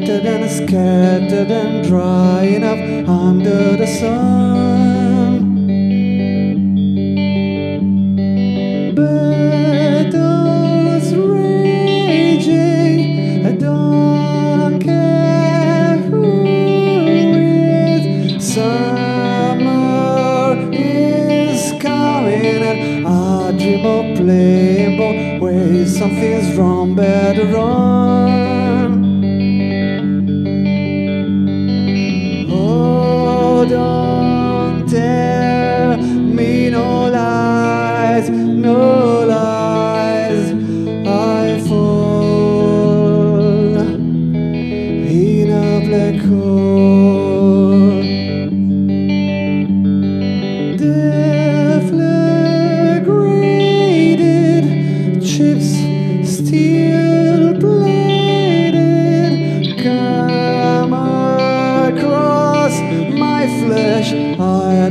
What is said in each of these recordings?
scattered and scattered and drying up under the sun. Battles raging, I don't care who it. Summer is coming and I dream of playing ball. Wait, something's wrong, better run.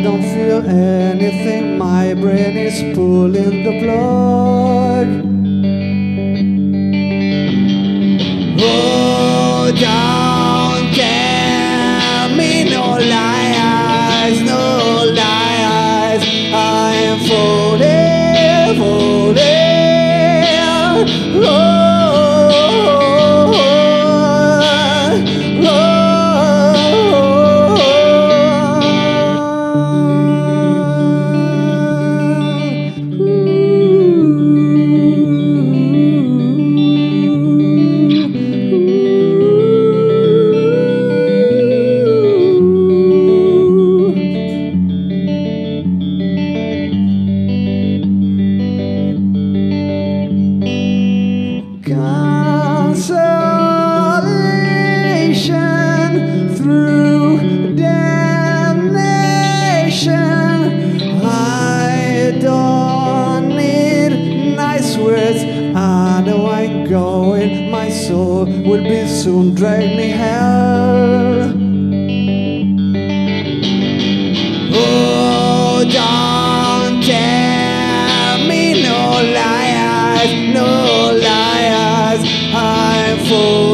Don't feel anything, my brain is pulling the plug. Oh, don't My soul will be soon me hell. Oh, don't tell me no lies, no lies. I'm full.